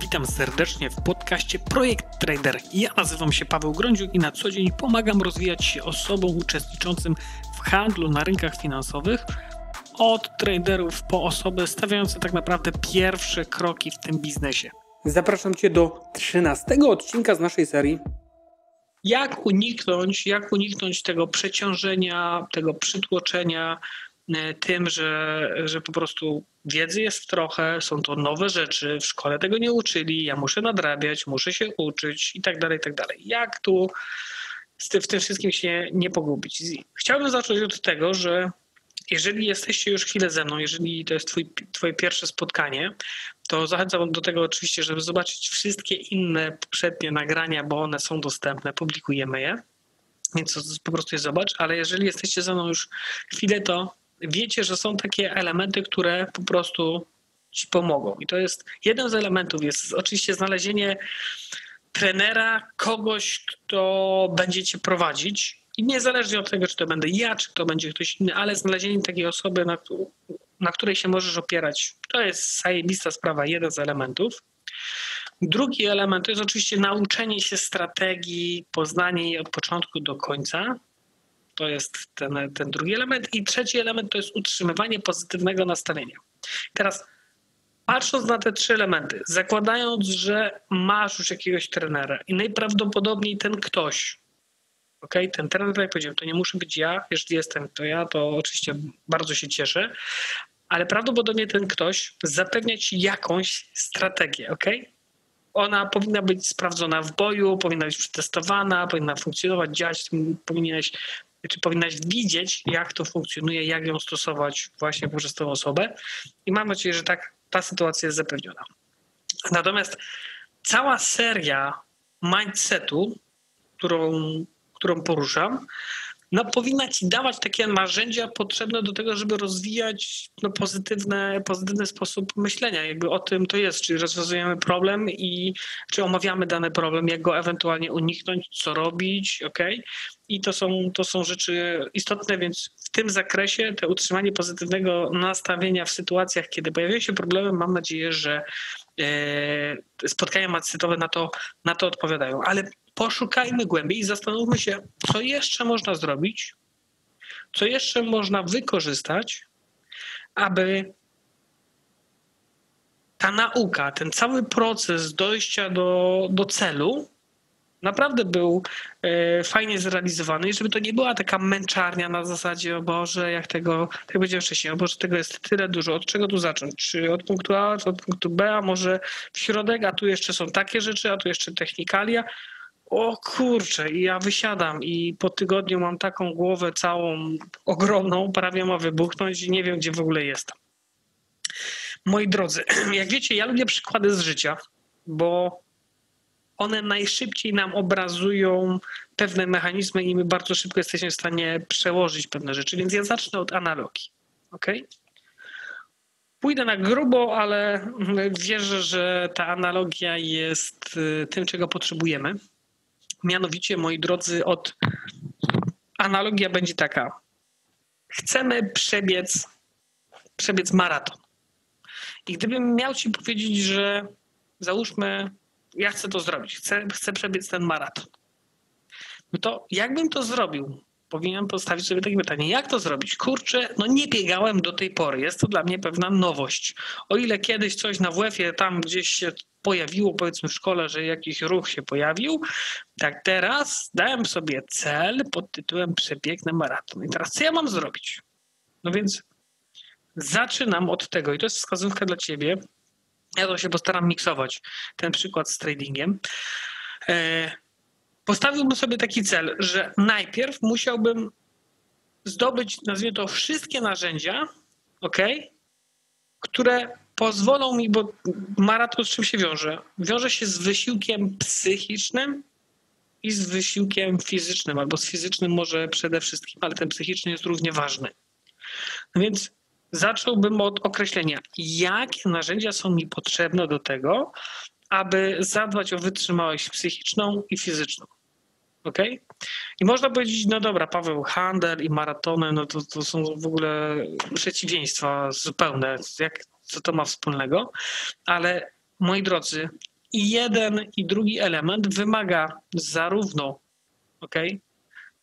Witam serdecznie w podcaście Projekt Trader. Ja nazywam się Paweł Grądziuk i na co dzień pomagam rozwijać się osobom uczestniczącym w handlu na rynkach finansowych, od traderów po osoby stawiające tak naprawdę pierwsze kroki w tym biznesie. Zapraszam Cię do 13 odcinka z naszej serii. Jak uniknąć, jak uniknąć tego przeciążenia, tego przytłoczenia, tym, że, że po prostu wiedzy jest trochę, są to nowe rzeczy, w szkole tego nie uczyli, ja muszę nadrabiać, muszę się uczyć i tak dalej, i tak dalej. Jak tu w tym wszystkim się nie pogubić? Chciałbym zacząć od tego, że jeżeli jesteście już chwilę ze mną, jeżeli to jest twój, twoje pierwsze spotkanie, to zachęcam do tego oczywiście, żeby zobaczyć wszystkie inne poprzednie nagrania, bo one są dostępne, publikujemy je, więc po prostu je zobacz, ale jeżeli jesteście ze mną już chwilę, to wiecie, że są takie elementy, które po prostu ci pomogą. I to jest jeden z elementów, jest oczywiście znalezienie trenera, kogoś, kto będzie cię prowadzić. I niezależnie od tego, czy to będę ja, czy to będzie ktoś inny, ale znalezienie takiej osoby, na, na której się możesz opierać, to jest zajebista sprawa, jeden z elementów. Drugi element to jest oczywiście nauczenie się strategii, poznanie jej od początku do końca. To jest ten, ten drugi element. I trzeci element to jest utrzymywanie pozytywnego nastawienia. Teraz patrząc na te trzy elementy, zakładając, że masz już jakiegoś trenera i najprawdopodobniej ten ktoś, ok, ten trener, tak jak powiedziałem, to nie muszę być ja, jeżeli jestem to ja, to oczywiście bardzo się cieszę, ale prawdopodobnie ten ktoś zapewnia ci jakąś strategię, ok? Ona powinna być sprawdzona w boju, powinna być przetestowana, powinna funkcjonować, działać, powinieneś czy powinnaś widzieć, jak to funkcjonuje, jak ją stosować właśnie poprzez tę osobę. I mam nadzieję, że tak ta sytuacja jest zapewniona. Natomiast cała seria mindsetu, którą, którą poruszam, no, powinna ci dawać takie narzędzia potrzebne do tego, żeby rozwijać no, pozytywne, pozytywny sposób myślenia. Jakby o tym to jest, czyli rozwiązujemy problem i czy omawiamy dany problem, jak go ewentualnie uniknąć, co robić, ok? I to są, to są rzeczy istotne, więc w tym zakresie te utrzymanie pozytywnego nastawienia w sytuacjach, kiedy pojawiają się problemy, mam nadzieję, że e, spotkania macytowe na to, na to odpowiadają. Ale poszukajmy głębiej i zastanówmy się, co jeszcze można zrobić, co jeszcze można wykorzystać, aby ta nauka, ten cały proces dojścia do, do celu naprawdę był e, fajnie zrealizowany i żeby to nie była taka męczarnia na zasadzie, o Boże, jak tego, tak powiedziałem wcześniej, o Boże, tego jest tyle dużo, od czego tu zacząć? Czy od punktu A, czy od punktu B, a może w środek, a tu jeszcze są takie rzeczy, a tu jeszcze technikalia o kurczę, i ja wysiadam i po tygodniu mam taką głowę całą ogromną, prawie ma wybuchnąć i nie wiem, gdzie w ogóle jestem. Moi drodzy, jak wiecie, ja lubię przykłady z życia, bo one najszybciej nam obrazują pewne mechanizmy i my bardzo szybko jesteśmy w stanie przełożyć pewne rzeczy, więc ja zacznę od analogii. ok? Pójdę na grubo, ale wierzę, że ta analogia jest y, tym, czego potrzebujemy. Mianowicie, moi drodzy, od analogia będzie taka. Chcemy przebiec, przebiec maraton. I gdybym miał ci powiedzieć, że załóżmy, ja chcę to zrobić, chcę, chcę przebiec ten maraton, no to jakbym to zrobił? Powinienem postawić sobie takie pytanie, jak to zrobić? Kurczę, no nie biegałem do tej pory, jest to dla mnie pewna nowość. O ile kiedyś coś na WF-ie tam gdzieś się pojawiło, powiedzmy w szkole, że jakiś ruch się pojawił, tak teraz dałem sobie cel pod tytułem przebiegnę maraton. I teraz co ja mam zrobić? No więc zaczynam od tego i to jest wskazówka dla ciebie. Ja to się postaram miksować, ten przykład z tradingiem. Postawiłbym sobie taki cel, że najpierw musiałbym zdobyć, nazwijmy to, wszystkie narzędzia, ok, które pozwolą mi, bo maraton z czym się wiąże? Wiąże się z wysiłkiem psychicznym i z wysiłkiem fizycznym, albo z fizycznym może przede wszystkim, ale ten psychiczny jest równie ważny. No więc zacząłbym od określenia, jakie narzędzia są mi potrzebne do tego, aby zadbać o wytrzymałość psychiczną i fizyczną. Ok? I można powiedzieć, no dobra, Paweł, handel i maratony, no to, to są w ogóle przeciwieństwa zupełne. Jak co to ma wspólnego, ale moi drodzy, i jeden i drugi element wymaga zarówno okay,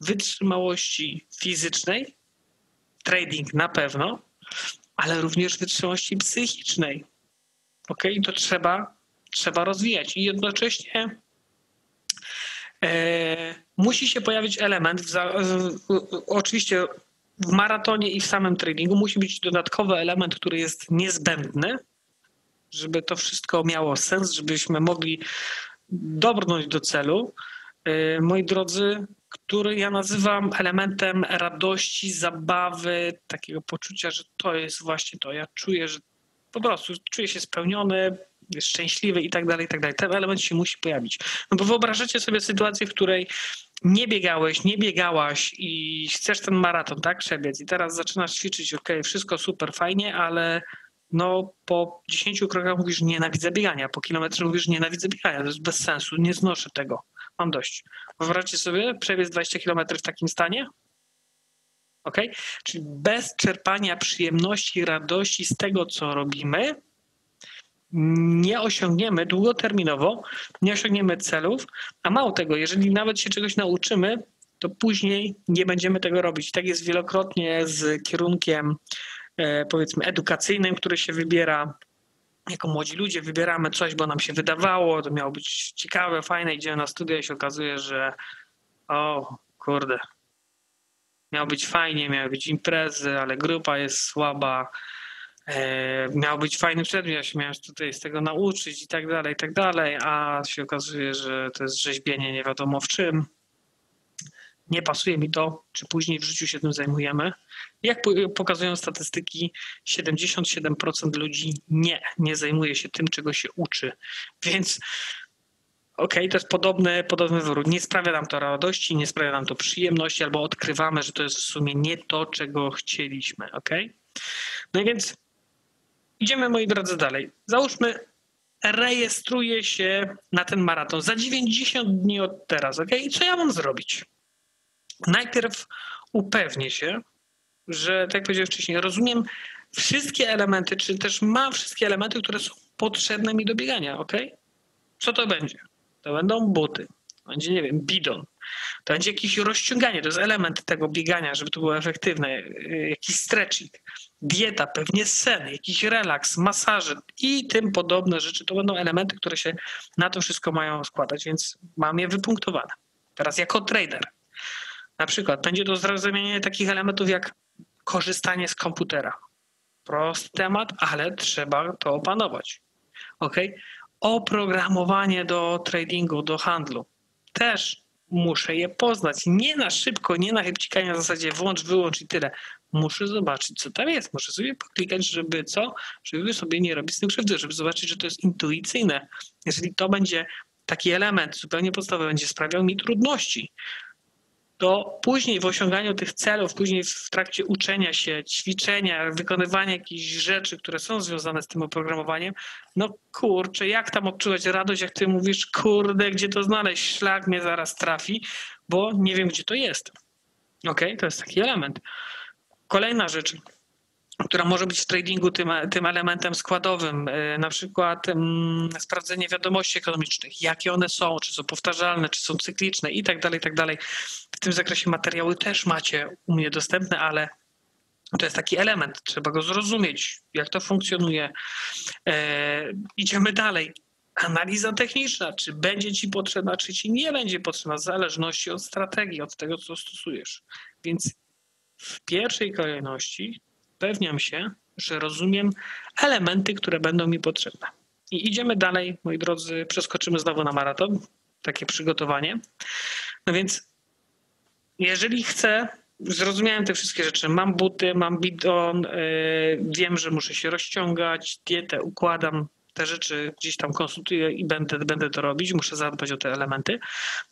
wytrzymałości fizycznej, trading na pewno, ale również wytrzymałości psychicznej. Ok, to trzeba, trzeba rozwijać i jednocześnie e, musi się pojawić element, w, oczywiście w maratonie i w samym tradingu musi być dodatkowy element, który jest niezbędny, żeby to wszystko miało sens, żebyśmy mogli dobrnąć do celu. E, moi drodzy, który ja nazywam elementem radości, zabawy, takiego poczucia, że to jest właśnie to. Ja czuję, że po prostu czuję się spełniony, jest szczęśliwy i tak dalej, i tak dalej. Ten element się musi pojawić. No bo wyobrażacie sobie sytuację, w której nie biegałeś, nie biegałaś i chcesz ten maraton, tak, przebiec i teraz zaczynasz ćwiczyć, ok, wszystko super, fajnie, ale no po 10 krokach mówisz nienawidzę biegania, po kilometrze mówisz nienawidzę biegania, to jest bez sensu, nie znoszę tego, mam dość. Wyobraźcie sobie przebiec 20 km w takim stanie? Ok? Czyli bez czerpania przyjemności, radości z tego, co robimy, nie osiągniemy długoterminowo, nie osiągniemy celów, a mało tego, jeżeli nawet się czegoś nauczymy, to później nie będziemy tego robić. Tak jest wielokrotnie z kierunkiem e, powiedzmy edukacyjnym, który się wybiera. Jako młodzi ludzie wybieramy coś, bo nam się wydawało, to miało być ciekawe, fajne, idziemy na studia i się okazuje, że o kurde, miało być fajnie, miały być imprezy, ale grupa jest słaba, miał być fajny przedmiot, ja się miałem tutaj z tego nauczyć i tak dalej, i tak dalej, a się okazuje, że to jest rzeźbienie nie wiadomo w czym. Nie pasuje mi to, czy później w życiu się tym zajmujemy. Jak pokazują statystyki, 77% ludzi nie, nie zajmuje się tym, czego się uczy. Więc OK, to jest podobny, podobny wybór. Nie sprawia nam to radości, nie sprawia nam to przyjemności, albo odkrywamy, że to jest w sumie nie to, czego chcieliśmy. OK? No i więc idziemy, moi drodzy, dalej. Załóżmy, rejestruję się na ten maraton za 90 dni od teraz. OK? I co ja mam zrobić? Najpierw upewnię się, że, tak jak powiedziałem wcześniej, rozumiem wszystkie elementy, czy też mam wszystkie elementy, które są potrzebne mi do biegania. OK? Co to będzie? to będą buty, będzie, nie wiem, bidon, to będzie jakieś rozciąganie, to jest element tego biegania, żeby to było efektywne, jakiś stretching, dieta, pewnie sen, jakiś relaks, masaże i tym podobne rzeczy. To będą elementy, które się na to wszystko mają składać, więc mam je wypunktowane. Teraz jako trader, na przykład będzie to zrozumienie takich elementów jak korzystanie z komputera. Prosty temat, ale trzeba to opanować. ok? oprogramowanie do tradingu, do handlu. Też muszę je poznać. Nie na szybko, nie na chybcikanie w zasadzie włącz, wyłącz i tyle. Muszę zobaczyć, co tam jest. Muszę sobie poklikać, żeby co? Żeby sobie nie robić z tym krzywdy, żeby zobaczyć, że to jest intuicyjne. Jeżeli to będzie taki element zupełnie podstawowy, będzie sprawiał mi trudności, to później w osiąganiu tych celów, później w trakcie uczenia się, ćwiczenia, wykonywania jakichś rzeczy, które są związane z tym oprogramowaniem, no kurczę, jak tam odczuwać radość, jak ty mówisz, kurde, gdzie to znaleźć, szlak mnie zaraz trafi, bo nie wiem, gdzie to jest. Ok, to jest taki element. Kolejna rzecz, która może być w tradingu tym, tym elementem składowym, y, na przykład um, sprawdzenie wiadomości ekonomicznych, jakie one są, czy są powtarzalne, czy są cykliczne i tak dalej, i tak dalej. W tym zakresie materiały też macie u mnie dostępne, ale to jest taki element, trzeba go zrozumieć, jak to funkcjonuje. E, idziemy dalej. Analiza techniczna, czy będzie ci potrzebna, czy ci nie będzie potrzebna, w zależności od strategii, od tego, co stosujesz. Więc w pierwszej kolejności upewniam się, że rozumiem elementy, które będą mi potrzebne. I idziemy dalej, moi drodzy, przeskoczymy znowu na maraton, takie przygotowanie. No więc, jeżeli chcę, zrozumiałem te wszystkie rzeczy, mam buty, mam bidon, yy, wiem, że muszę się rozciągać, dietę układam, te rzeczy gdzieś tam konsultuję i będę, będę to robić, muszę zadbać o te elementy.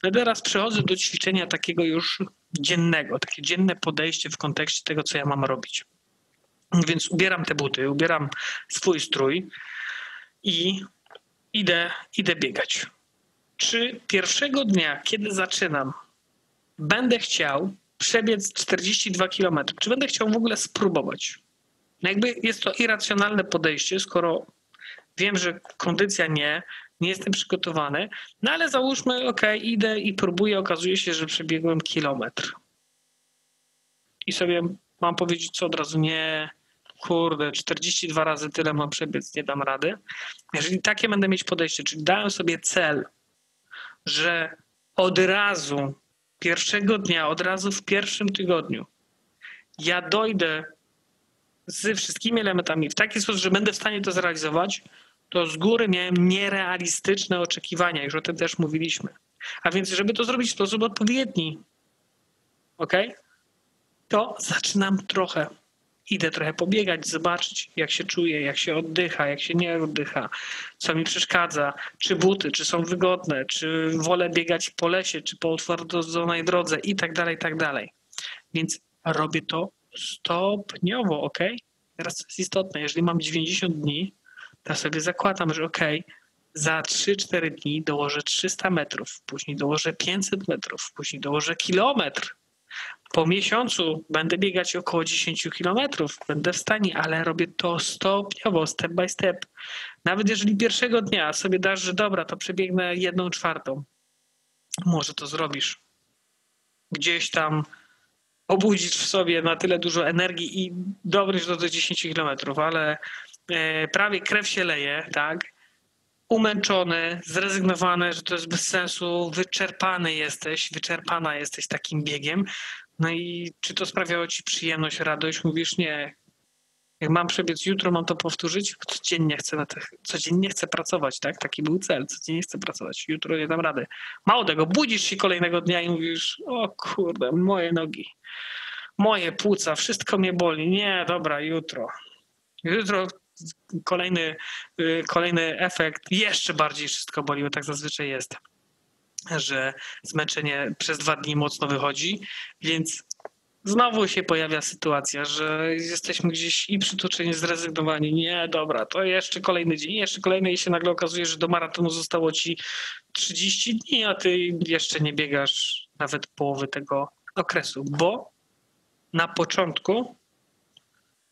No teraz przechodzę do ćwiczenia takiego już dziennego, takie dzienne podejście w kontekście tego, co ja mam robić. Więc ubieram te buty, ubieram swój strój i idę, idę biegać. Czy pierwszego dnia, kiedy zaczynam, będę chciał przebiec 42 km? Czy będę chciał w ogóle spróbować? No jakby jest to irracjonalne podejście, skoro wiem, że kondycja nie, nie jestem przygotowany, no ale załóżmy, ok, idę i próbuję, okazuje się, że przebiegłem kilometr. I sobie mam powiedzieć co od razu, nie, kurde, 42 razy tyle mam przebiec, nie dam rady. Jeżeli takie będę mieć podejście, czyli dałem sobie cel, że od razu, pierwszego dnia, od razu w pierwszym tygodniu, ja dojdę z wszystkimi elementami w taki sposób, że będę w stanie to zrealizować, to z góry miałem nierealistyczne oczekiwania, już o tym też mówiliśmy. A więc, żeby to zrobić w sposób odpowiedni, ok? To zaczynam trochę. Idę trochę pobiegać, zobaczyć, jak się czuję, jak się oddycha, jak się nie oddycha, co mi przeszkadza, czy buty, czy są wygodne, czy wolę biegać po lesie, czy po otwartodzonej drodze i tak dalej, tak dalej. Więc robię to stopniowo, ok? Teraz to jest istotne, jeżeli mam 90 dni, to sobie zakładam, że ok, za 3-4 dni dołożę 300 metrów, później dołożę 500 metrów, później dołożę kilometr. Po miesiącu będę biegać około 10 kilometrów, będę w stanie, ale robię to stopniowo, step by step. Nawet jeżeli pierwszego dnia sobie dasz, że dobra, to przebiegnę jedną czwartą, może to zrobisz. Gdzieś tam obudzić w sobie na tyle dużo energii i dobrać do tych 10 kilometrów, ale e, prawie krew się leje, tak? Umęczony, zrezygnowany, że to jest bez sensu, wyczerpany jesteś, wyczerpana jesteś takim biegiem. No i czy to sprawiało ci przyjemność, radość? Mówisz nie. Jak mam przebiec jutro, mam to powtórzyć, codziennie chcę, na tych, codziennie chcę pracować, tak? Taki był cel, codziennie chcę pracować. Jutro nie dam rady. Mało tego, budzisz się kolejnego dnia i mówisz, o kurde, moje nogi moje płuca, wszystko mnie boli. Nie, dobra, jutro. Jutro kolejny, y, kolejny efekt, jeszcze bardziej wszystko boli, bo tak zazwyczaj jest, że zmęczenie przez dwa dni mocno wychodzi, więc znowu się pojawia sytuacja, że jesteśmy gdzieś i przytoczeni, zrezygnowani. Nie, dobra, to jeszcze kolejny dzień, jeszcze kolejny i się nagle okazuje, że do maratonu zostało ci 30 dni, a ty jeszcze nie biegasz nawet połowy tego okresu, bo na początku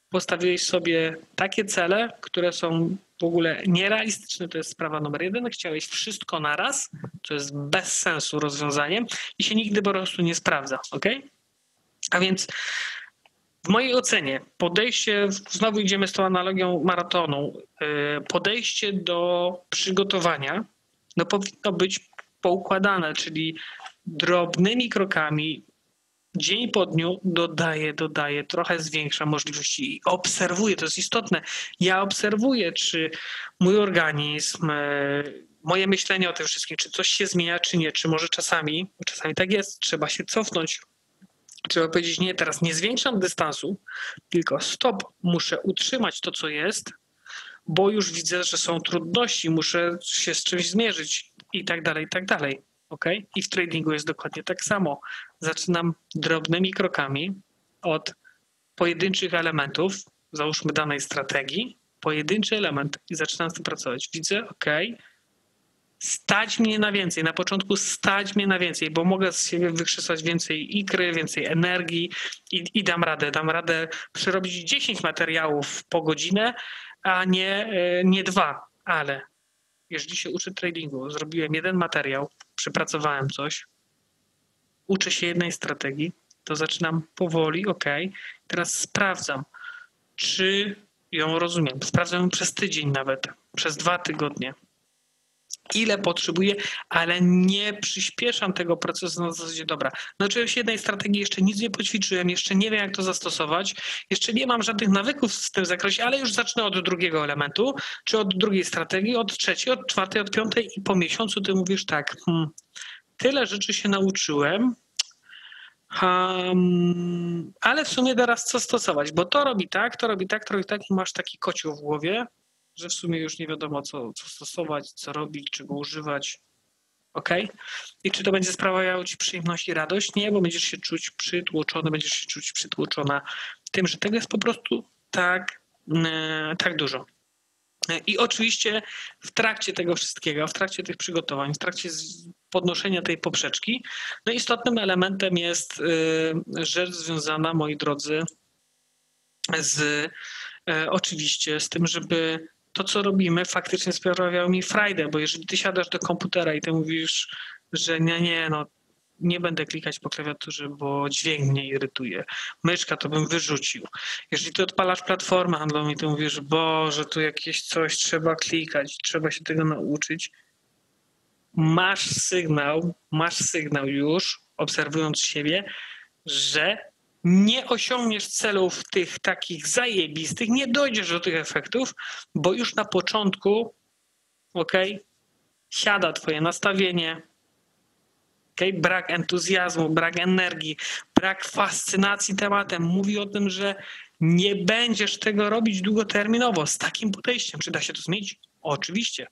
postawiłeś sobie takie cele, które są w ogóle nierealistyczne, to jest sprawa numer jeden. Chciałeś wszystko naraz, co jest bez sensu rozwiązaniem i się nigdy po prostu nie sprawdza, ok? A więc w mojej ocenie podejście, znowu idziemy z tą analogią maratonu, y, podejście do przygotowania no powinno być poukładane, czyli drobnymi krokami, dzień po dniu dodaję, dodaję, trochę zwiększa możliwości i obserwuję, to jest istotne. Ja obserwuję, czy mój organizm, e, moje myślenie o tym wszystkim, czy coś się zmienia, czy nie, czy może czasami, czasami tak jest, trzeba się cofnąć. Trzeba powiedzieć, nie, teraz nie zwiększam dystansu, tylko stop, muszę utrzymać to, co jest, bo już widzę, że są trudności, muszę się z czymś zmierzyć i tak dalej, i tak dalej. Ok? I w tradingu jest dokładnie tak samo. Zaczynam drobnymi krokami od pojedynczych elementów, załóżmy danej strategii, pojedynczy element i zaczynam z tym pracować. Widzę, ok, stać mnie na więcej. Na początku stać mnie na więcej, bo mogę z siebie wykrzesać więcej ikry, więcej energii i, i dam radę. Dam radę przerobić 10 materiałów po godzinę, a nie, e, nie dwa. Ale jeżeli się uczę tradingu, zrobiłem jeden materiał, przepracowałem coś, uczę się jednej strategii, to zaczynam powoli, ok, teraz sprawdzam, czy ją rozumiem. Sprawdzam ją przez tydzień nawet, przez dwa tygodnie. Ile potrzebuję, ale nie przyspieszam tego procesu na zasadzie, dobra, nauczyłem się jednej strategii, jeszcze nic nie poćwiczyłem, jeszcze nie wiem, jak to zastosować, jeszcze nie mam żadnych nawyków w tym zakresie, ale już zacznę od drugiego elementu, czy od drugiej strategii, od trzeciej, od czwartej, od piątej i po miesiącu ty mówisz tak, hmm, tyle rzeczy się nauczyłem, Um, ale w sumie teraz co stosować, bo to robi tak, to robi tak, to robi tak i masz taki kocioł w głowie, że w sumie już nie wiadomo co, co stosować, co robić, czego używać. Ok? I czy to będzie sprawiało ci przyjemność i radość? Nie, bo będziesz się czuć przytłoczony, będziesz się czuć przytłoczona tym, że tego jest po prostu tak, tak dużo. I oczywiście w trakcie tego wszystkiego, w trakcie tych przygotowań, w trakcie podnoszenia tej poprzeczki, no istotnym elementem jest y, rzecz związana, moi drodzy, z y, oczywiście z tym, żeby to, co robimy, faktycznie sprawiało mi frajdę, bo jeżeli ty siadasz do komputera i ty mówisz, że nie, nie, no nie będę klikać po klawiaturze, bo dźwięk mnie irytuje. Myszka to bym wyrzucił. Jeżeli ty odpalasz platformę handlową i ty mówisz, że tu jakieś coś trzeba klikać, trzeba się tego nauczyć, masz sygnał, masz sygnał już, obserwując siebie, że nie osiągniesz celów tych takich zajebistych, nie dojdziesz do tych efektów, bo już na początku, ok, siada twoje nastawienie, okay, brak entuzjazmu, brak energii, brak fascynacji tematem. Mówi o tym, że nie będziesz tego robić długoterminowo z takim podejściem. Czy da się to zmienić? Oczywiście.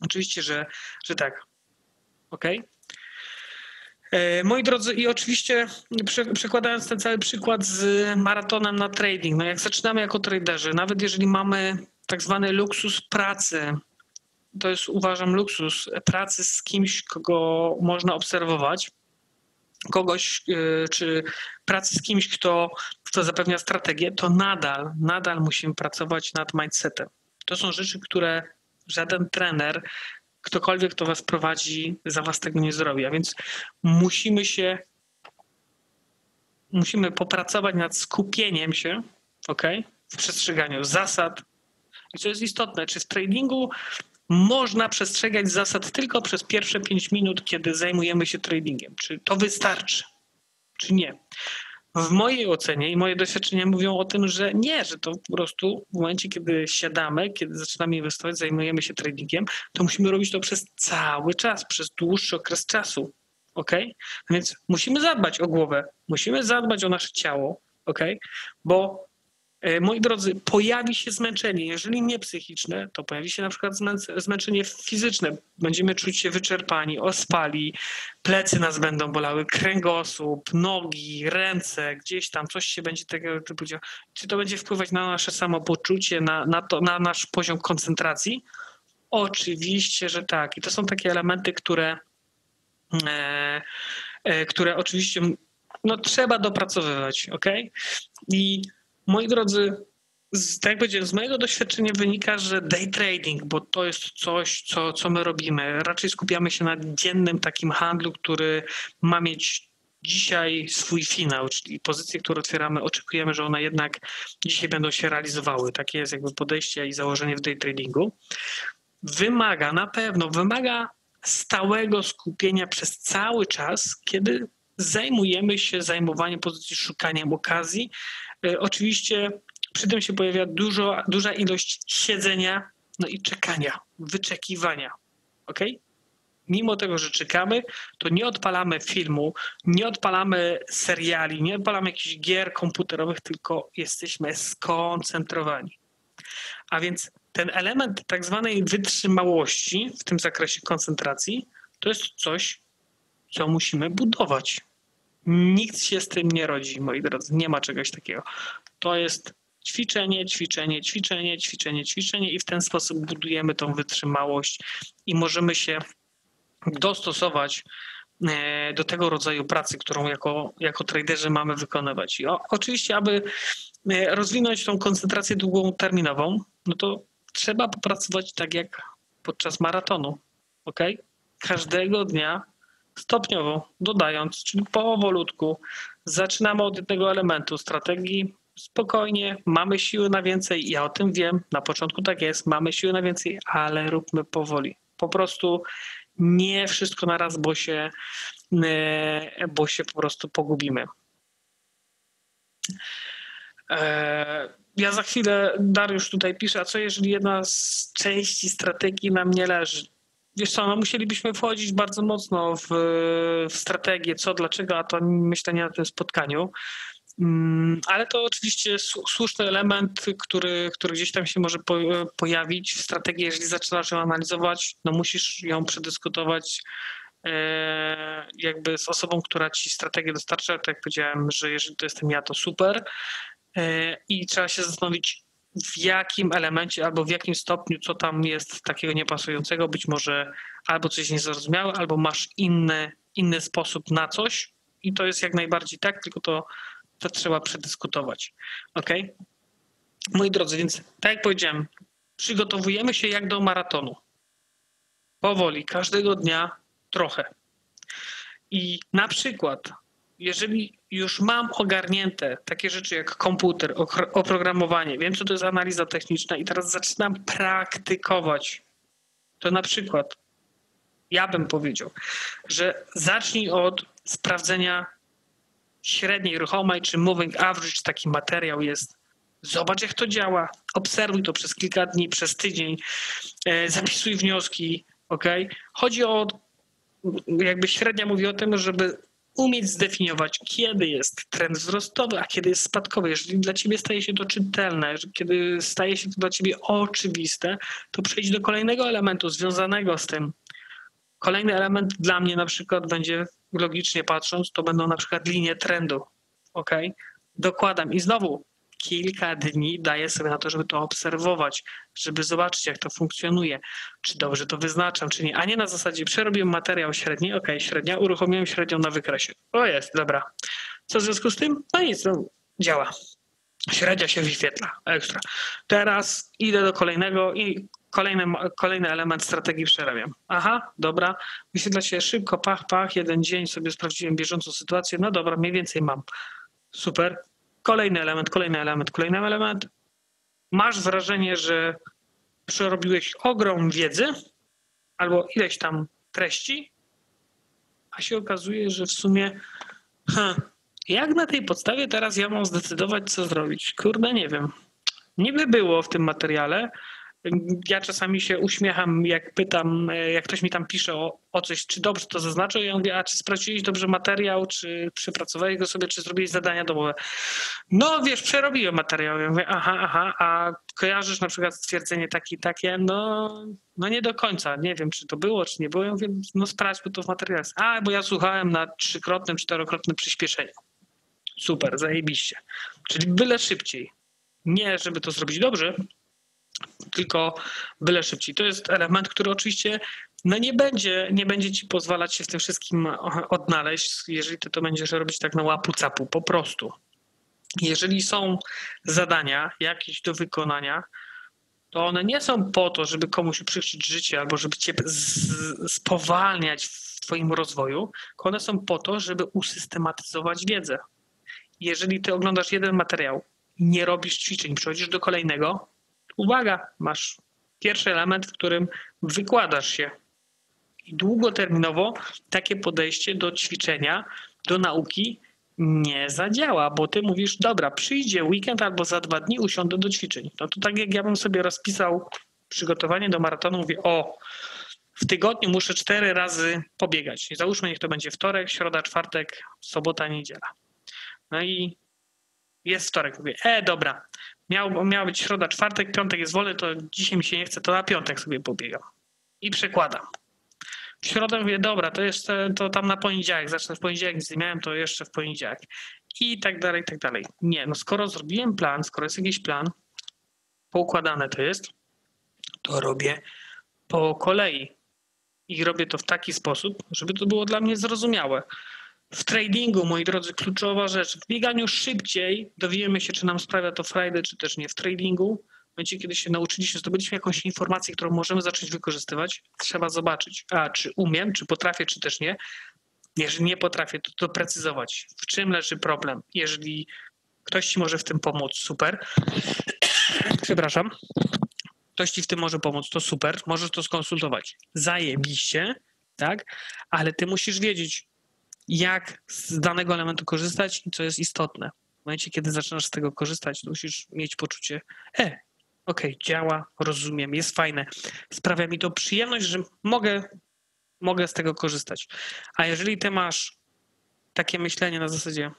Oczywiście, że, że tak. Ok? E, moi drodzy, i oczywiście przekładając ten cały przykład z maratonem na trading, no jak zaczynamy jako traderzy, nawet jeżeli mamy tak zwany luksus pracy, to jest uważam luksus pracy z kimś, kogo można obserwować, kogoś, e, czy pracy z kimś, kto, kto zapewnia strategię, to nadal, nadal musimy pracować nad mindsetem. To są rzeczy, które żaden trener, ktokolwiek, kto was prowadzi, za was tego nie zrobi. A więc musimy się, musimy popracować nad skupieniem się, ok, w przestrzeganiu zasad. I co jest istotne, czy w tradingu można przestrzegać zasad tylko przez pierwsze 5 minut, kiedy zajmujemy się tradingiem? Czy to wystarczy, czy nie? W mojej ocenie i moje doświadczenia mówią o tym, że nie, że to po prostu w momencie, kiedy siadamy, kiedy zaczynamy inwestować, zajmujemy się tradingiem, to musimy robić to przez cały czas, przez dłuższy okres czasu. Ok? Więc musimy zadbać o głowę, musimy zadbać o nasze ciało, ok? Bo moi drodzy, pojawi się zmęczenie. Jeżeli nie psychiczne, to pojawi się na przykład zmęczenie fizyczne. Będziemy czuć się wyczerpani, ospali, plecy nas będą bolały, kręgosłup, nogi, ręce, gdzieś tam coś się będzie tego typu działo. Czy to będzie wpływać na nasze samopoczucie, na, na, to, na nasz poziom koncentracji? Oczywiście, że tak. I to są takie elementy, które, e, e, które oczywiście no, trzeba dopracowywać, ok? I Moi drodzy, z, tak powiedziałem, z mojego doświadczenia wynika, że day trading, bo to jest coś, co, co my robimy, raczej skupiamy się na dziennym takim handlu, który ma mieć dzisiaj swój finał, czyli pozycje, które otwieramy, oczekujemy, że one jednak dzisiaj będą się realizowały. Takie jest jakby podejście i założenie w day tradingu. Wymaga, na pewno, wymaga stałego skupienia przez cały czas, kiedy zajmujemy się zajmowaniem pozycji, szukaniem okazji, oczywiście przy tym się pojawia dużo, duża ilość siedzenia no i czekania, wyczekiwania. ok? Mimo tego, że czekamy, to nie odpalamy filmu, nie odpalamy seriali, nie odpalamy jakichś gier komputerowych, tylko jesteśmy skoncentrowani. A więc ten element tak zwanej wytrzymałości w tym zakresie koncentracji to jest coś, co musimy budować. Nikt się z tym nie rodzi, moi drodzy. Nie ma czegoś takiego. To jest ćwiczenie, ćwiczenie, ćwiczenie, ćwiczenie, ćwiczenie i w ten sposób budujemy tą wytrzymałość i możemy się dostosować e, do tego rodzaju pracy, którą jako, jako traderzy mamy wykonywać. I o, oczywiście, aby e, rozwinąć tą koncentrację długoterminową, no to trzeba popracować tak jak podczas maratonu. ok? Każdego dnia stopniowo dodając, czyli powolutku. Zaczynamy od jednego elementu strategii. Spokojnie, mamy siły na więcej. Ja o tym wiem, na początku tak jest, mamy siły na więcej, ale róbmy powoli. Po prostu nie wszystko naraz, bo się, e, bo się po prostu pogubimy. E, ja za chwilę, Dariusz tutaj pisze, a co jeżeli jedna z części strategii nam nie leży? Wiesz co, no musielibyśmy wchodzić bardzo mocno w, w strategię, co, dlaczego, a to myślę nie na tym spotkaniu. Mm, ale to oczywiście słuszny element, który, który gdzieś tam się może pojawić w strategii, jeżeli zaczynasz ją analizować, no musisz ją przedyskutować e, jakby z osobą, która ci strategię dostarcza. Tak jak powiedziałem, że jeżeli to jestem ja, to super. E, I trzeba się zastanowić, w jakim elemencie albo w jakim stopniu, co tam jest takiego niepasującego, być może albo coś niezrozumiałe, albo masz inny, inny sposób na coś i to jest jak najbardziej tak, tylko to, to trzeba przedyskutować. Ok? Moi drodzy, więc tak jak powiedziałem, przygotowujemy się jak do maratonu. Powoli, każdego dnia trochę. I na przykład, jeżeli już mam ogarnięte takie rzeczy jak komputer, oprogramowanie, wiem co to jest analiza techniczna i teraz zaczynam praktykować, to na przykład ja bym powiedział, że zacznij od sprawdzenia średniej ruchomej czy moving average, taki materiał jest. Zobacz, jak to działa. Obserwuj to przez kilka dni, przez tydzień. E, zapisuj wnioski. ok? Chodzi o, jakby średnia mówi o tym, żeby umieć zdefiniować, kiedy jest trend wzrostowy, a kiedy jest spadkowy. Jeżeli dla ciebie staje się to czytelne, kiedy staje się to dla ciebie oczywiste, to przejdź do kolejnego elementu związanego z tym. Kolejny element dla mnie na przykład będzie, logicznie patrząc, to będą na przykład linie trendu. Ok? Dokładam i znowu kilka dni daję sobie na to, żeby to obserwować, żeby zobaczyć, jak to funkcjonuje, czy dobrze to wyznaczam, czy nie. A nie na zasadzie przerobiłem materiał średni, ok, średnia, uruchomiłem średnią na wykresie. O jest, dobra. Co w związku z tym? No nic, no, działa. Średnia się wyświetla, ekstra. Teraz idę do kolejnego i kolejny, kolejny element strategii przerabiam. Aha, dobra, wyświetla się szybko, pach, pach, jeden dzień sobie sprawdziłem bieżącą sytuację, no dobra, mniej więcej mam. Super. Kolejny element, kolejny element, kolejny element. Masz wrażenie, że przerobiłeś ogrom wiedzy albo ileś tam treści, a się okazuje, że w sumie huh, jak na tej podstawie teraz ja mam zdecydować, co zrobić? Kurde, nie wiem. Niby było w tym materiale, ja czasami się uśmiecham, jak pytam, e, jak ktoś mi tam pisze o, o coś, czy dobrze to zaznaczył, ja mówię, a czy sprawdziłeś dobrze materiał, czy przepracowałeś go sobie, czy zrobiłeś zadania domowe. No wiesz, przerobiłem materiał. Ja mówię, aha, aha, a kojarzysz na przykład stwierdzenie takie takie, no, no nie do końca, nie wiem, czy to było, czy nie było. Ja mówię, no sprawdźmy to w materiale. A, bo ja słuchałem na trzykrotnym, czterokrotnym przyspieszeniu. Super, zajebiście. Czyli byle szybciej. Nie, żeby to zrobić dobrze, tylko byle szybciej. To jest element, który oczywiście no nie będzie, nie będzie ci pozwalać się w tym wszystkim odnaleźć, jeżeli ty to będziesz robić tak na łapu capu, po prostu. Jeżeli są zadania jakieś do wykonania, to one nie są po to, żeby komuś uprzykrzyć życie albo żeby cię spowalniać w twoim rozwoju, tylko one są po to, żeby usystematyzować wiedzę. Jeżeli ty oglądasz jeden materiał, nie robisz ćwiczeń, przechodzisz do kolejnego, uwaga, masz pierwszy element, w którym wykładasz się. I długoterminowo takie podejście do ćwiczenia, do nauki nie zadziała, bo ty mówisz, dobra, przyjdzie weekend albo za dwa dni usiądę do ćwiczeń. No to tak jak ja bym sobie rozpisał przygotowanie do maratonu, mówię, o, w tygodniu muszę cztery razy pobiegać. I załóżmy, niech to będzie wtorek, środa, czwartek, sobota, niedziela. No i jest wtorek. Mówię, e, dobra, miał, być środa, czwartek, piątek jest wolny, to dzisiaj mi się nie chce, to na piątek sobie pobiegam. I przekładam. W środę mówię, dobra, to jeszcze to tam na poniedziałek, zacznę w poniedziałek, nic nie miałem, to jeszcze w poniedziałek. I tak dalej, i tak dalej. Nie, no skoro zrobiłem plan, skoro jest jakiś plan, poukładane to jest, to robię po kolei. I robię to w taki sposób, żeby to było dla mnie zrozumiałe. W tradingu, moi drodzy, kluczowa rzecz. W bieganiu szybciej dowiemy się, czy nam sprawia to frajdę, czy też nie. W tradingu, w momencie, kiedy się nauczyliśmy, zdobyliśmy jakąś informację, którą możemy zacząć wykorzystywać, trzeba zobaczyć, a czy umiem, czy potrafię, czy też nie. Jeżeli nie potrafię, to doprecyzować, w czym leży problem. Jeżeli ktoś ci może w tym pomóc, super. Przepraszam. Ktoś ci w tym może pomóc, to super. Możesz to skonsultować. Zajebiście, tak? Ale ty musisz wiedzieć, jak z danego elementu korzystać i co jest istotne. W momencie, kiedy zaczynasz z tego korzystać, to musisz mieć poczucie, e, okej, okay, działa, rozumiem, jest fajne, sprawia mi to przyjemność, że mogę, mogę z tego korzystać. A jeżeli ty masz takie myślenie na zasadzie,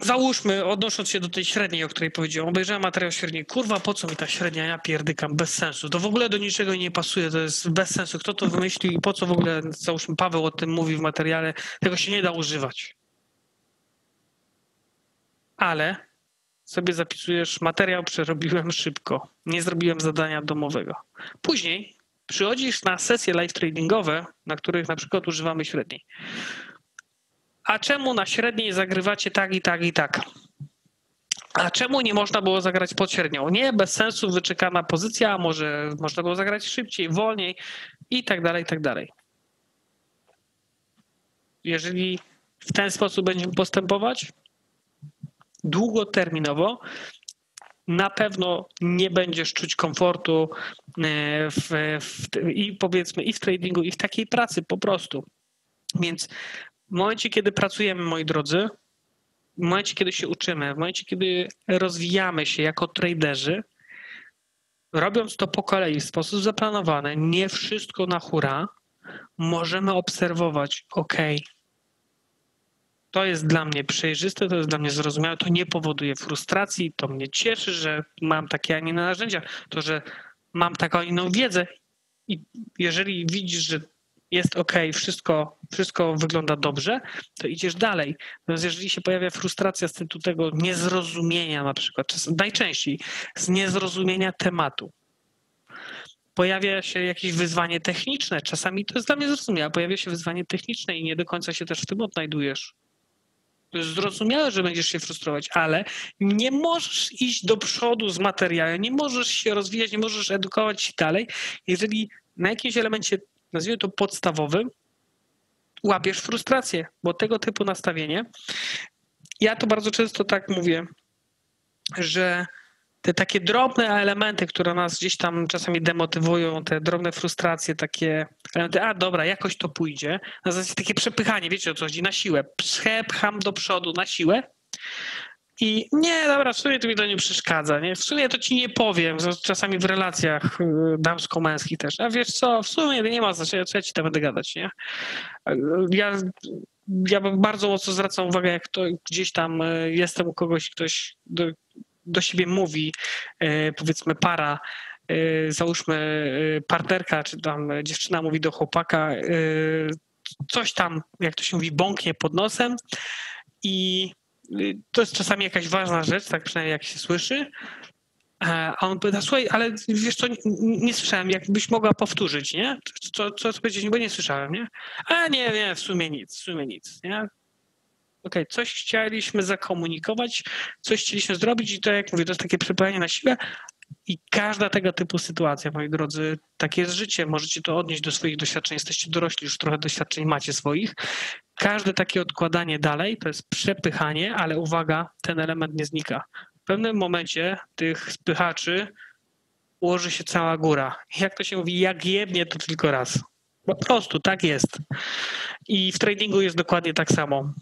załóżmy, odnosząc się do tej średniej, o której powiedziałem, obejrzałem materiał średniej. Kurwa, po co mi ta średnia? Ja pierdykam, bez sensu. To w ogóle do niczego nie pasuje, to jest bez sensu. Kto to wymyślił i po co w ogóle, załóżmy, Paweł o tym mówi w materiale, tego się nie da używać. Ale sobie zapisujesz, materiał przerobiłem szybko, nie zrobiłem zadania domowego. Później przychodzisz na sesje live tradingowe, na których na przykład używamy średniej a czemu na średniej zagrywacie tak i tak i tak? A czemu nie można było zagrać pod średnią? Nie, bez sensu wyczekana pozycja, może można było zagrać szybciej, wolniej i tak dalej, i tak dalej. Jeżeli w ten sposób będziemy postępować, długoterminowo, na pewno nie będziesz czuć komfortu e, w, w, i powiedzmy i w tradingu, i w takiej pracy po prostu. Więc w momencie, kiedy pracujemy, moi drodzy, w momencie, kiedy się uczymy, w momencie, kiedy rozwijamy się jako traderzy, robiąc to po kolei w sposób zaplanowany, nie wszystko na hura, możemy obserwować, ok, to jest dla mnie przejrzyste, to jest dla mnie zrozumiałe, to nie powoduje frustracji, to mnie cieszy, że mam takie, a nie narzędzia, to, że mam taką inną wiedzę i jeżeli widzisz, że jest ok, wszystko, wszystko wygląda dobrze, to idziesz dalej. Natomiast jeżeli się pojawia frustracja z tytułu tego niezrozumienia na przykład, najczęściej z niezrozumienia tematu, pojawia się jakieś wyzwanie techniczne, czasami to jest dla mnie zrozumiałe, pojawia się wyzwanie techniczne i nie do końca się też w tym odnajdujesz. To jest zrozumiałe, że będziesz się frustrować, ale nie możesz iść do przodu z materiałem, nie możesz się rozwijać, nie możesz edukować się dalej, jeżeli na jakimś elemencie nazwijmy to podstawowym, łapiesz frustrację, bo tego typu nastawienie, ja to bardzo często tak mówię, że te takie drobne elementy, które nas gdzieś tam czasami demotywują, te drobne frustracje, takie elementy, a dobra, jakoś to pójdzie, na zasadzie takie przepychanie, wiecie o co chodzi, na siłę, przepcham do przodu na siłę, i nie, dobra, w sumie to mi to nie przeszkadza, nie? W sumie to ci nie powiem, czasami w relacjach y, damsko-męskich też. A wiesz co, w sumie nie ma znaczenia, co ja ci tam będę gadać, nie? Ja, ja bardzo mocno zwracam uwagę, jak to gdzieś tam y, jestem u kogoś, ktoś do, do siebie mówi, y, powiedzmy para, załóżmy partnerka, czy tam dziewczyna mówi do chłopaka, coś tam, jak to się mówi, bąknie pod nosem i to jest czasami jakaś ważna rzecz, tak przynajmniej jak się słyszy. A on pyta, słuchaj, ale wiesz co, nie, nie słyszałem, jakbyś mogła powtórzyć, nie? Co, co, co powiedzieć, bo nie słyszałem, nie? A nie, nie, w sumie nic, w sumie nic, nie? Okej, okay, coś chcieliśmy zakomunikować, coś chcieliśmy zrobić i to, jak mówię, to jest takie przypomnienie na siłę i każda tego typu sytuacja, moi drodzy, takie jest życie, możecie to odnieść do swoich doświadczeń, jesteście dorośli, już trochę doświadczeń macie swoich, Każde takie odkładanie dalej to jest przepychanie, ale uwaga, ten element nie znika. W pewnym momencie tych spychaczy ułoży się cała góra. Jak to się mówi, jak jebnie, to tylko raz. Po prostu tak jest. I w tradingu jest dokładnie tak samo.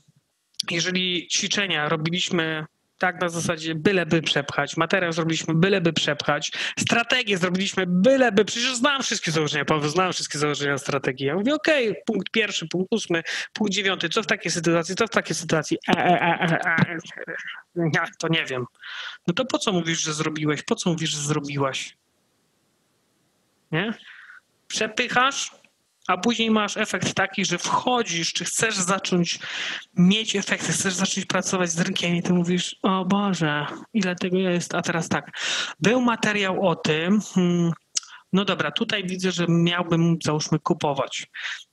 Jeżeli ćwiczenia robiliśmy tak na zasadzie byleby przepchać. Materiał zrobiliśmy byleby przepchać. Strategię zrobiliśmy byleby, przecież znam wszystkie założenia, Paweł, znam wszystkie założenia strategii. Ja mówię, okej, okay, punkt pierwszy, punkt ósmy, punkt dziewiąty, co w takiej sytuacji, co w takiej sytuacji? E, e, e, ja to nie wiem. No to po co mówisz, że zrobiłeś? Po co mówisz, że zrobiłaś? Nie? Przepychasz, a później masz efekt taki, że wchodzisz, czy chcesz zacząć mieć efekty, chcesz zacząć pracować z rynkiem i ty mówisz, o Boże, ile tego jest, a teraz tak. Był materiał o tym, hmm, no dobra, tutaj widzę, że miałbym, załóżmy, kupować.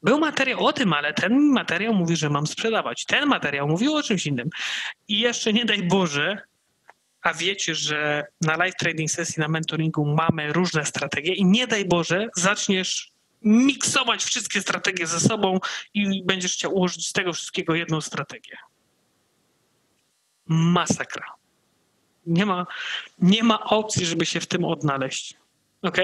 Był materiał o tym, ale ten materiał mówi, że mam sprzedawać. Ten materiał mówił o czymś innym. I jeszcze nie daj Boże, a wiecie, że na live trading sesji, na mentoringu mamy różne strategie i nie daj Boże, zaczniesz miksować wszystkie strategie ze sobą i będziesz chciał ułożyć z tego wszystkiego jedną strategię. Masakra. Nie ma, nie ma opcji, żeby się w tym odnaleźć. Ok?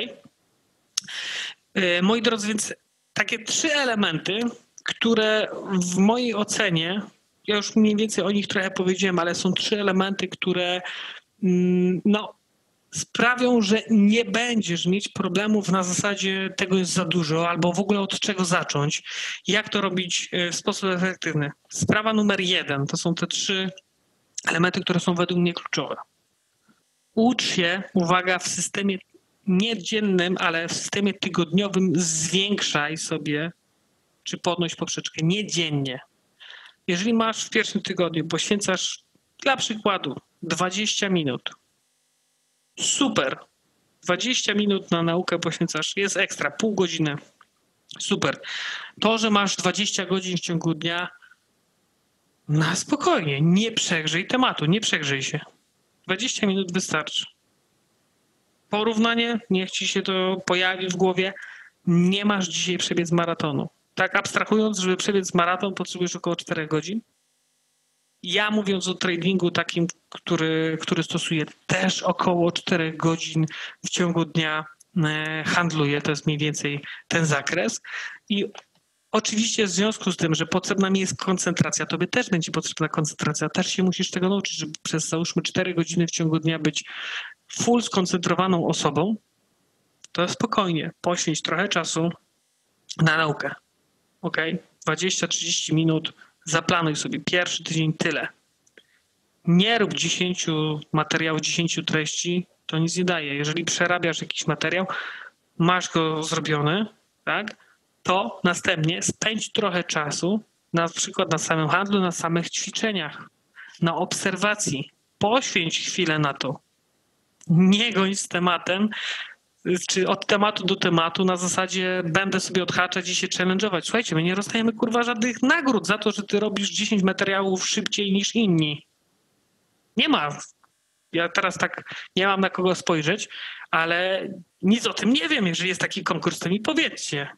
E, moi drodzy, więc takie trzy elementy, które w mojej ocenie, ja już mniej więcej o nich trochę powiedziałem, ale są trzy elementy, które mm, no, sprawią, że nie będziesz mieć problemów na zasadzie tego jest za dużo, albo w ogóle od czego zacząć, jak to robić e, w sposób efektywny. Sprawa numer jeden to są te trzy elementy, które są według mnie kluczowe. Ucz się, uwaga, w systemie nie dziennym, ale w systemie tygodniowym zwiększaj sobie, czy podnoś poprzeczkę, nie dziennie. Jeżeli masz w pierwszym tygodniu, poświęcasz dla przykładu 20 minut, Super. 20 minut na naukę poświęcasz, jest ekstra, pół godziny. Super. To, że masz 20 godzin w ciągu dnia, na spokojnie, nie przegrzyj tematu, nie przegrzyj się. 20 minut wystarczy. Porównanie, niech ci się to pojawi w głowie. Nie masz dzisiaj przebiec maratonu. Tak abstrahując, żeby przebiec maraton potrzebujesz około 4 godzin. Ja mówiąc o tradingu takim, który, który stosuję, też około 4 godzin w ciągu dnia e, handluję. To jest mniej więcej ten zakres. I Oczywiście w związku z tym, że potrzebna mi jest koncentracja, tobie też będzie potrzebna koncentracja, też się musisz tego nauczyć, żeby przez załóżmy 4 godziny w ciągu dnia być full skoncentrowaną osobą, to spokojnie poświęć trochę czasu na naukę. Ok? 20-30 minut, zaplanuj sobie pierwszy tydzień tyle. Nie rób 10 materiałów, 10 treści, to nic nie daje. Jeżeli przerabiasz jakiś materiał, masz go zrobiony, tak? to następnie spędź trochę czasu na przykład na samym handlu, na samych ćwiczeniach, na obserwacji. Poświęć chwilę na to. Nie goń z tematem, czy od tematu do tematu na zasadzie będę sobie odhaczać i się challenge'ować. Słuchajcie, my nie dostajemy kurwa żadnych nagród za to, że ty robisz 10 materiałów szybciej niż inni. Nie ma. Ja teraz tak nie mam na kogo spojrzeć, ale nic o tym nie wiem. Jeżeli jest taki konkurs, to mi powiedzcie.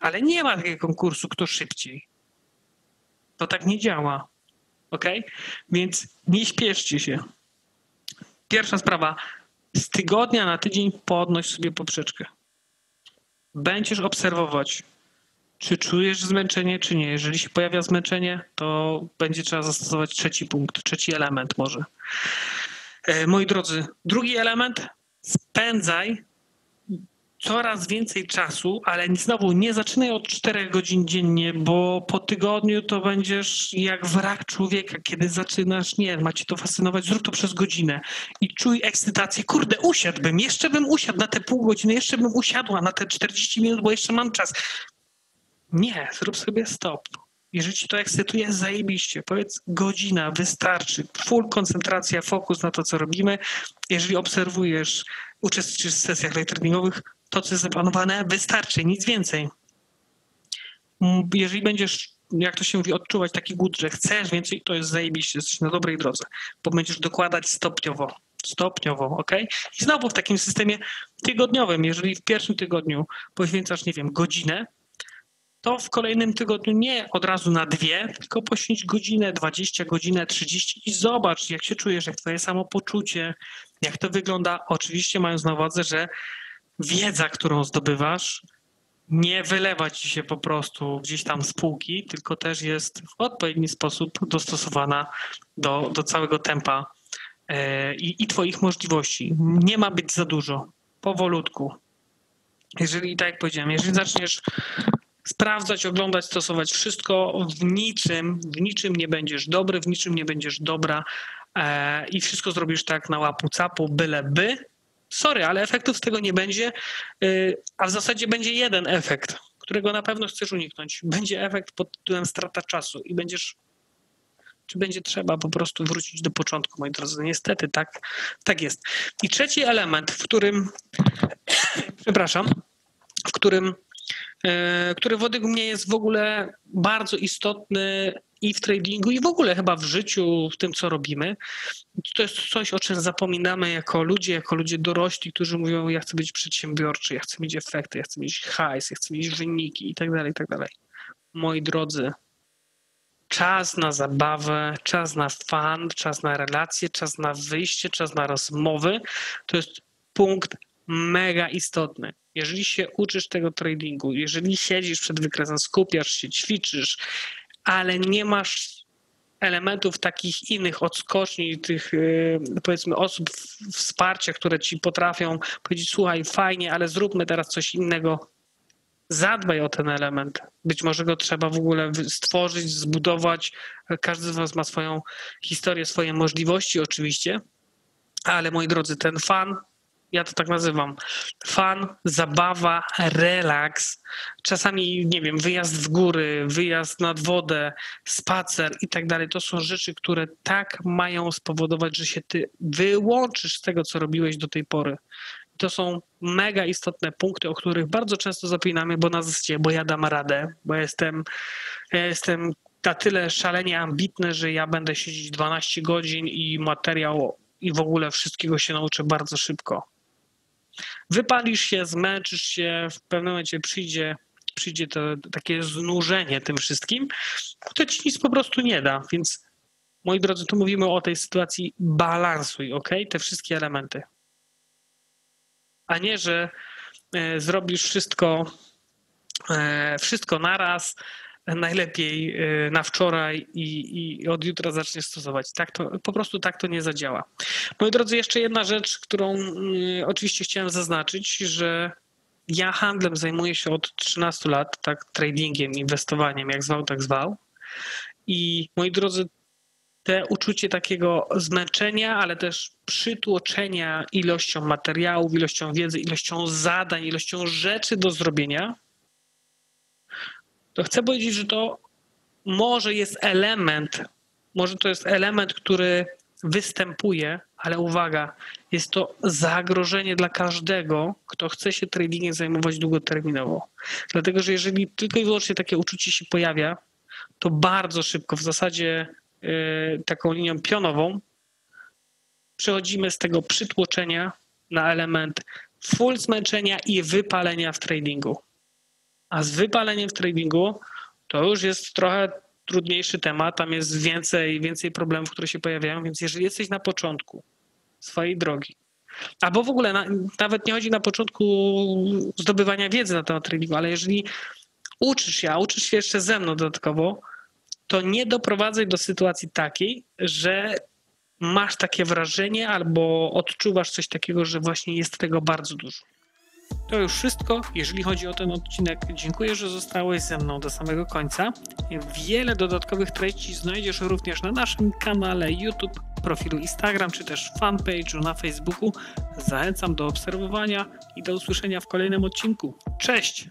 Ale nie ma takiego konkursu, kto szybciej. To tak nie działa. Ok? Więc nie śpieszcie się. Pierwsza sprawa. Z tygodnia na tydzień podnoś sobie poprzeczkę. Będziesz obserwować, czy czujesz zmęczenie, czy nie. Jeżeli się pojawia zmęczenie, to będzie trzeba zastosować trzeci punkt, trzeci element może. E, moi drodzy, drugi element. Spędzaj coraz więcej czasu, ale znowu nie zaczynaj od 4 godzin dziennie, bo po tygodniu to będziesz jak wrak człowieka, kiedy zaczynasz, nie, macie to fascynować, zrób to przez godzinę i czuj ekscytację, kurde, usiadłbym, jeszcze bym usiadł na te pół godziny, jeszcze bym usiadła na te 40 minut, bo jeszcze mam czas. Nie, zrób sobie stop. Jeżeli ci to ekscytuje, zajebiście. Powiedz godzina, wystarczy. Full koncentracja, fokus na to, co robimy. Jeżeli obserwujesz, uczestniczysz w sesjach live to, co jest zaplanowane, wystarczy, nic więcej. Mm, jeżeli będziesz, jak to się mówi, odczuwać taki głód, że chcesz więcej, to jest zajebiście, jesteś na dobrej drodze, bo będziesz dokładać stopniowo, stopniowo, ok? I znowu w takim systemie tygodniowym, jeżeli w pierwszym tygodniu poświęcasz, nie wiem, godzinę, to w kolejnym tygodniu nie od razu na dwie, tylko poświęć godzinę, 20, godzinę, 30 i zobacz, jak się czujesz, jak twoje samopoczucie, jak to wygląda. Oczywiście mając na uwadze, że wiedza, którą zdobywasz, nie wylewa ci się po prostu gdzieś tam z półki, tylko też jest w odpowiedni sposób dostosowana do, do całego tempa e, i, i Twoich możliwości. Nie ma być za dużo, powolutku. Jeżeli, tak jak powiedziałem, jeżeli zaczniesz sprawdzać, oglądać, stosować wszystko, w niczym, w niczym nie będziesz dobry, w niczym nie będziesz dobra e, i wszystko zrobisz tak na łapu capu, byle by, sorry, ale efektów z tego nie będzie, y, a w zasadzie będzie jeden efekt, którego na pewno chcesz uniknąć. Będzie efekt pod tytułem strata czasu i będziesz czy będzie trzeba po prostu wrócić do początku, moi drodzy. Niestety tak, tak jest. I trzeci element, w którym, przepraszam, w którym, y, który według mnie jest w ogóle bardzo istotny i w tradingu, i w ogóle chyba w życiu, w tym, co robimy. To jest coś, o czym zapominamy jako ludzie, jako ludzie dorośli, którzy mówią, ja chcę być przedsiębiorczy, ja chcę mieć efekty, ja chcę mieć hajs, ja chcę mieć wyniki i tak dalej, i tak dalej. Moi drodzy, czas na zabawę, czas na fan, czas na relacje, czas na wyjście, czas na rozmowy, to jest punkt mega istotny. Jeżeli się uczysz tego tradingu, jeżeli siedzisz przed wykresem, skupiasz się, ćwiczysz, ale nie masz elementów takich innych odskoczni, tych y, powiedzmy osób wsparcia, które ci potrafią powiedzieć, słuchaj, fajnie, ale zróbmy teraz coś innego. Zadbaj o ten element. Być może go trzeba w ogóle stworzyć, zbudować. Każdy z Was ma swoją historię, swoje możliwości, oczywiście, ale moi drodzy, ten fan ja to tak nazywam. Fan, zabawa, relaks, czasami, nie wiem, wyjazd w góry, wyjazd nad wodę, spacer i tak dalej. To są rzeczy, które tak mają spowodować, że się ty wyłączysz z tego, co robiłeś do tej pory. To są mega istotne punkty, o których bardzo często zapominamy, bo nas zasadzie, bo ja dam radę, bo jestem, ja jestem na tyle szalenie ambitny, że ja będę siedzieć 12 godzin i materiał i w ogóle wszystkiego się nauczę bardzo szybko. Wypalisz się, zmęczysz się, w pewnym momencie przyjdzie, przyjdzie to takie znużenie tym wszystkim, to ci nic po prostu nie da. Więc moi drodzy, tu mówimy o tej sytuacji balansuj, ok? Te wszystkie elementy. A nie, że e, zrobisz wszystko, e, wszystko naraz, najlepiej y, na wczoraj i, i, od jutra zaczniesz stosować. Tak to, po prostu tak to nie zadziała. Moi drodzy, jeszcze jedna rzecz, którą y, oczywiście chciałem zaznaczyć, że ja handlem zajmuję się od 13 lat, tak, tradingiem, inwestowaniem, jak zwał, tak zwał. I moi drodzy, te uczucie takiego zmęczenia, ale też przytłoczenia ilością materiałów, ilością wiedzy, ilością zadań, ilością rzeczy do zrobienia, to chcę powiedzieć, że to może jest element, może to jest element, który występuje, ale uwaga, jest to zagrożenie dla każdego, kto chce się tradingiem zajmować długoterminowo. Dlatego, że jeżeli tylko i wyłącznie takie uczucie się pojawia, to bardzo szybko, w zasadzie yy, taką linią pionową, przechodzimy z tego przytłoczenia na element full zmęczenia i wypalenia w tradingu. A z wypaleniem w tradingu to już jest trochę trudniejszy temat, tam jest więcej, więcej problemów, które się pojawiają, więc jeżeli jesteś na początku swojej drogi, albo w ogóle na, nawet nie chodzi na początku zdobywania wiedzy na temat tradingu, ale jeżeli uczysz się, a uczysz się jeszcze ze mną dodatkowo, to nie doprowadzaj do sytuacji takiej, że masz takie wrażenie albo odczuwasz coś takiego, że właśnie jest tego bardzo dużo. To już wszystko, jeżeli chodzi o ten odcinek. Dziękuję, że zostałeś ze mną do samego końca. Wiele dodatkowych treści znajdziesz również na naszym kanale YouTube, profilu Instagram czy też fanpage'u na Facebooku. Zachęcam do obserwowania i do usłyszenia w kolejnym odcinku. Cześć!